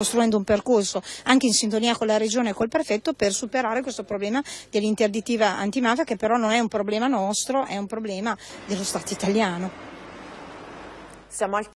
costruendo un percorso anche in sintonia con la regione e col prefetto per superare questo problema dell'interdittiva antimafia che però non è un problema nostro, è un problema dello Stato italiano. Siamo al